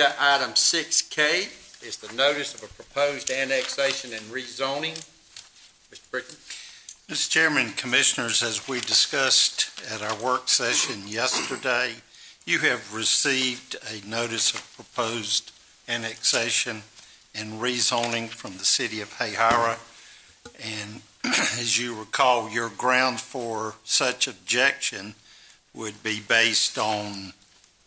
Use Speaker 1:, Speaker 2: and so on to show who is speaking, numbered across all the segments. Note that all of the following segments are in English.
Speaker 1: Agenda item six K is the notice of a proposed annexation and rezoning. Mr. Brickman?
Speaker 2: Mr. Chairman, Commissioners, as we discussed at our work session yesterday, you have received a notice of proposed annexation and rezoning from the city of Hahira. And as you recall, your grounds for such objection would be based on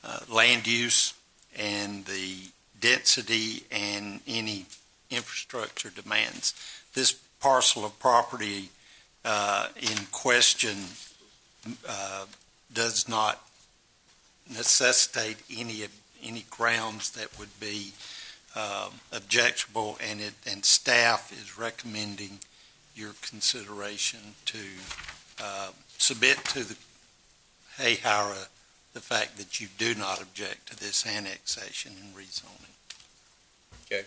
Speaker 2: uh, land use and the density and any infrastructure demands. This parcel of property uh, in question uh, does not necessitate any, any grounds that would be um, objectionable, and it, and staff is recommending your consideration to uh, submit to the Hahira the fact that you do not object to this annexation and rezoning. Okay.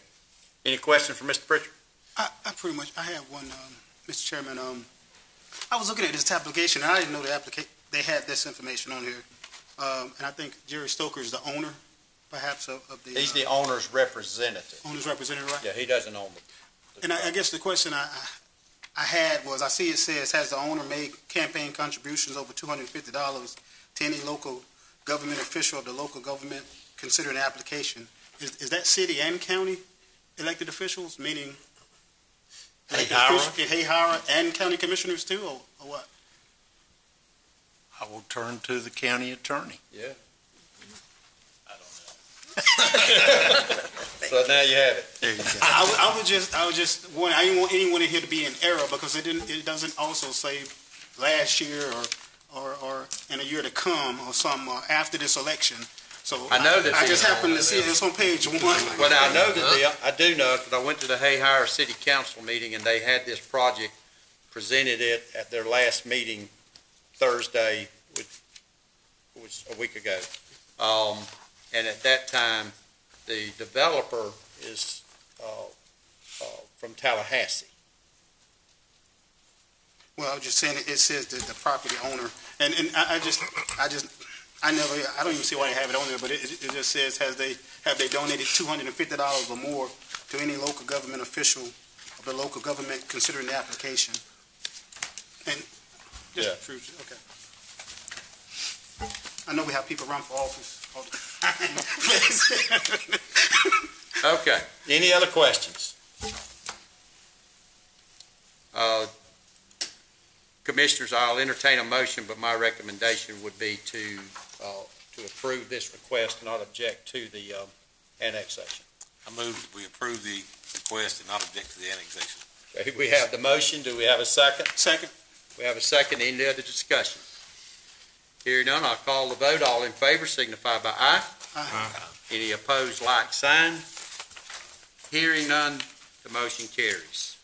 Speaker 1: Any question for Mr. Pritchard?
Speaker 3: I, I pretty much, I have one, um, Mr. Chairman, um, I was looking at this application, and I didn't know the applica, they had this information on here. Um, and I think Jerry Stoker is the owner, perhaps, of, of the.
Speaker 1: He's
Speaker 3: uh,
Speaker 1: the owner's representative.
Speaker 3: Owner's representative, right?
Speaker 1: Yeah, he doesn't own the.
Speaker 3: And I, I guess the question I, I I had was, I see it says, has the owner made campaign contributions over two hundred and fifty dollars to any local government official of the local government considering the application? Is, is that city and county elected officials, meaning? elected
Speaker 2: Hahira?
Speaker 3: offici- yeah, and county commissioners too, or, or what?
Speaker 2: I will turn to the county attorney.
Speaker 1: Yeah. I don't know. So now you have it.
Speaker 2: There you go.
Speaker 3: I, would- I would just, I would just, want, I didn't want anyone in here to be in error because it didn't, it doesn't also say last year or, or, or in a year to come or some, uh, after this election. So
Speaker 1: I know that
Speaker 3: I just happened to see it, it's on page one.
Speaker 1: Well, now, I know that the, I do know, because I went to the Hahira City Council meeting, and they had this project, presented it at their last meeting Thursday, which was a week ago. Um, and at that time, the developer is, uh, uh, from Tallahassee.
Speaker 3: Well, I was just saying, it it says that the property owner, and, and I, I just, I just, I never, I don't even see why they have it on there, but it, it just says, has they, have they donated two hundred and fifty dollars or more to any local government official of the local government considering the application? And,
Speaker 1: Yeah.
Speaker 3: just, okay. I know we have people run for office all the time.
Speaker 1: Okay, any other questions? Uh, Commissioners, I'll entertain a motion, but my recommendation would be to, uh, to approve this request and not object to the, um, annexation.
Speaker 4: I move that we approve the request and not object to the annexation.
Speaker 1: Okay, we have the motion, do we have a second?
Speaker 3: Second,
Speaker 1: We have a second, any other discussion? Hearing none, I'll call the vote, all in favor signify by aye.
Speaker 3: Aye.
Speaker 1: Any opposed, like sign. Hearing none, the motion carries.